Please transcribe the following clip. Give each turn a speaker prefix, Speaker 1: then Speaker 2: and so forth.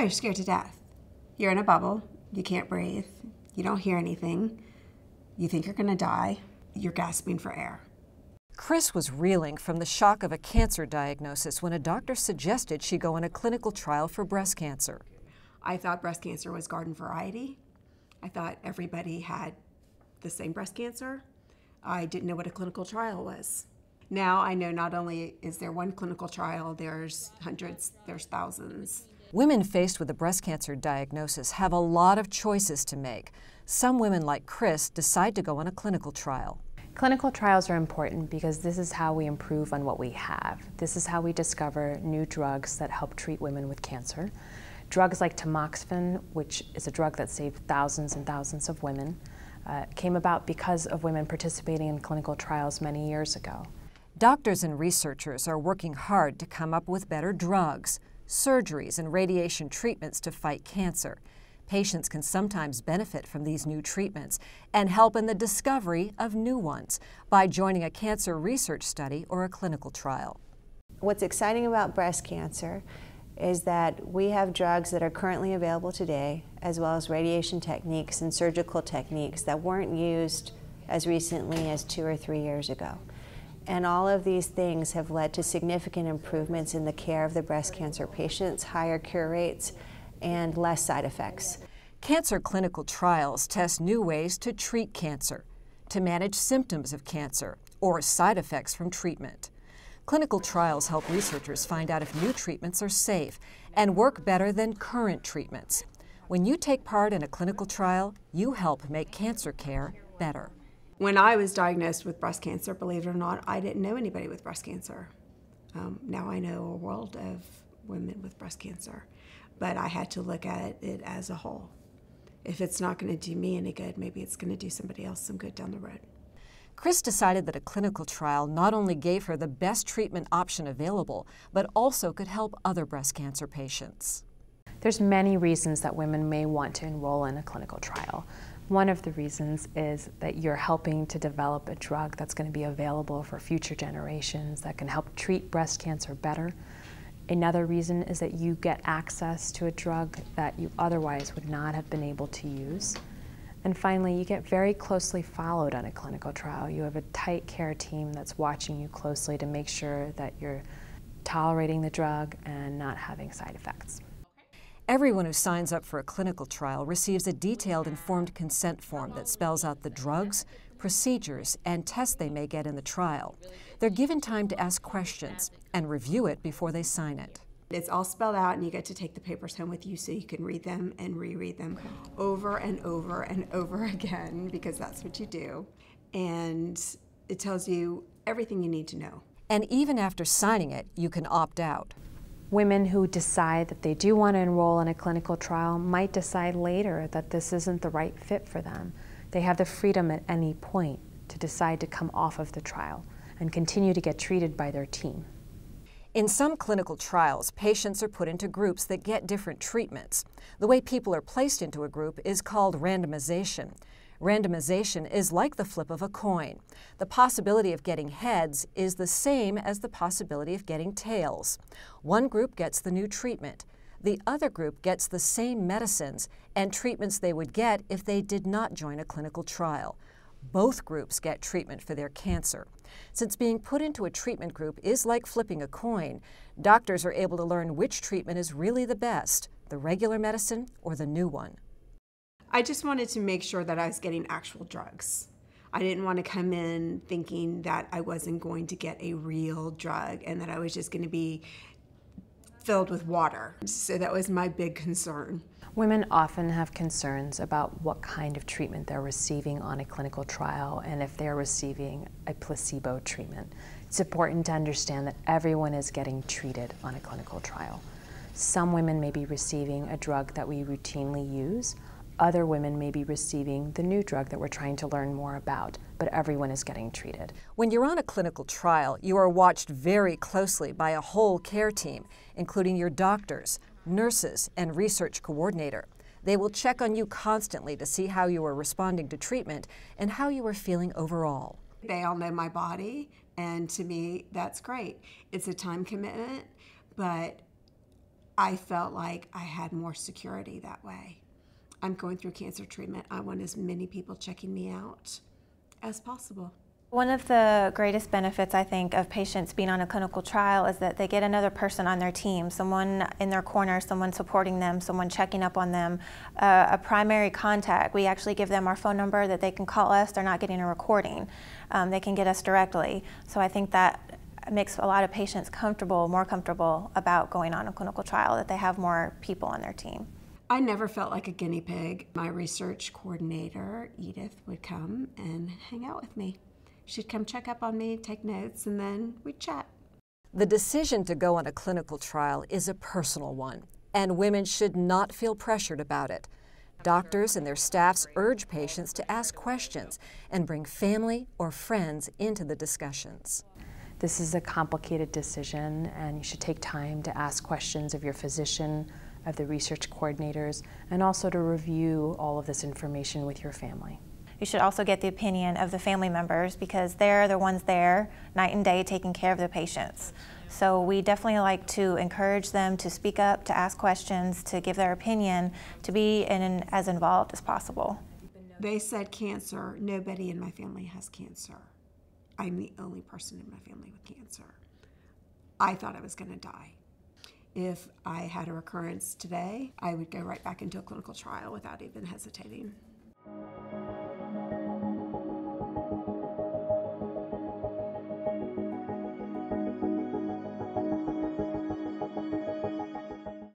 Speaker 1: Oh, you're scared to death. You're in a bubble. You can't breathe. You don't hear anything. You think you're going to die. You're gasping for air.
Speaker 2: Chris was reeling from the shock of a cancer diagnosis when a doctor suggested she go on a clinical trial for breast cancer.
Speaker 1: I thought breast cancer was garden variety. I thought everybody had the same breast cancer. I didn't know what a clinical trial was. Now I know not only is there one clinical trial, there's hundreds, there's thousands.
Speaker 2: Women faced with a breast cancer diagnosis have a lot of choices to make. Some women, like Chris, decide to go on a clinical trial.
Speaker 3: Clinical trials are important because this is how we improve on what we have. This is how we discover new drugs that help treat women with cancer. Drugs like tamoxifen, which is a drug that saved thousands and thousands of women, uh, came about because of women participating in clinical trials many years ago.
Speaker 2: Doctors and researchers are working hard to come up with better drugs, surgeries, and radiation treatments to fight cancer. Patients can sometimes benefit from these new treatments and help in the discovery of new ones by joining a cancer research study or a clinical trial.
Speaker 4: What's exciting about breast cancer is that we have drugs that are currently available today, as well as radiation techniques and surgical techniques that weren't used as recently as two or three years ago. And all of these things have led to significant improvements in the care of the breast cancer patients, higher cure rates, and less side effects.
Speaker 2: Cancer clinical trials test new ways to treat cancer, to manage symptoms of cancer, or side effects from treatment. Clinical trials help researchers find out if new treatments are safe and work better than current treatments. When you take part in a clinical trial, you help make cancer care better.
Speaker 1: When I was diagnosed with breast cancer, believe it or not, I didn't know anybody with breast cancer. Um, now I know a world of women with breast cancer, but I had to look at it as a whole. If it's not going to do me any good, maybe it's going to do somebody else some good down the road.
Speaker 2: Chris decided that a clinical trial not only gave her the best treatment option available, but also could help other breast cancer patients.
Speaker 3: There's many reasons that women may want to enroll in a clinical trial. One of the reasons is that you're helping to develop a drug that's going to be available for future generations that can help treat breast cancer better. Another reason is that you get access to a drug that you otherwise would not have been able to use. And finally, you get very closely followed on a clinical trial. You have a tight care team that's watching you closely to make sure that you're tolerating the drug and not having side effects.
Speaker 2: Everyone who signs up for a clinical trial receives a detailed informed consent form that spells out the drugs, procedures, and tests they may get in the trial. They're given time to ask questions and review it before they sign it.
Speaker 1: It's all spelled out, and you get to take the papers home with you so you can read them and reread them over and over and over again because that's what you do. And it tells you everything you need to know.
Speaker 2: And even after signing it, you can opt out.
Speaker 3: Women who decide that they do want to enroll in a clinical trial might decide later that this isn't the right fit for them. They have the freedom at any point to decide to come off of the trial and continue to get treated by their team.
Speaker 2: In some clinical trials, patients are put into groups that get different treatments. The way people are placed into a group is called randomization. Randomization is like the flip of a coin. The possibility of getting heads is the same as the possibility of getting tails. One group gets the new treatment. The other group gets the same medicines and treatments they would get if they did not join a clinical trial. Both groups get treatment for their cancer. Since being put into a treatment group is like flipping a coin, doctors are able to learn which treatment is really the best, the regular medicine or the new one.
Speaker 1: I just wanted to make sure that I was getting actual drugs. I didn't want to come in thinking that I wasn't going to get a real drug and that I was just going to be filled with water. So that was my big concern.
Speaker 3: Women often have concerns about what kind of treatment they're receiving on a clinical trial and if they're receiving a placebo treatment. It's important to understand that everyone is getting treated on a clinical trial. Some women may be receiving a drug that we routinely use, other women may be receiving the new drug that we're trying to learn more about, but everyone is getting treated.
Speaker 2: When you're on a clinical trial, you are watched very closely by a whole care team, including your doctors, nurses, and research coordinator. They will check on you constantly to see how you are responding to treatment and how you are feeling overall.
Speaker 1: They all know my body, and to me, that's great. It's a time commitment, but I felt like I had more security that way. I'm going through cancer treatment. I want as many people checking me out as possible.
Speaker 5: One of the greatest benefits, I think, of patients being on a clinical trial is that they get another person on their team, someone in their corner, someone supporting them, someone checking up on them, uh, a primary contact. We actually give them our phone number that they can call us. They're not getting a recording. Um, they can get us directly. So I think that makes a lot of patients comfortable, more comfortable about going on a clinical trial, that they have more people on their team.
Speaker 1: I never felt like a guinea pig. My research coordinator, Edith, would come and hang out with me. She'd come check up on me, take notes, and then we'd chat.
Speaker 2: The decision to go on a clinical trial is a personal one, and women should not feel pressured about it. Doctors and their staffs urge patients to ask questions and bring family or friends into the discussions.
Speaker 3: This is a complicated decision, and you should take time to ask questions of your physician, of the research coordinators, and also to review all of this information with your family.
Speaker 5: You should also get the opinion of the family members because they're the ones there night and day taking care of the patients. So we definitely like to encourage them to speak up, to ask questions, to give their opinion, to be in, as involved as possible.
Speaker 1: They said cancer. Nobody in my family has cancer. I'm the only person in my family with cancer. I thought I was going to die. If I had a recurrence today, I would go right back into a clinical trial without even hesitating.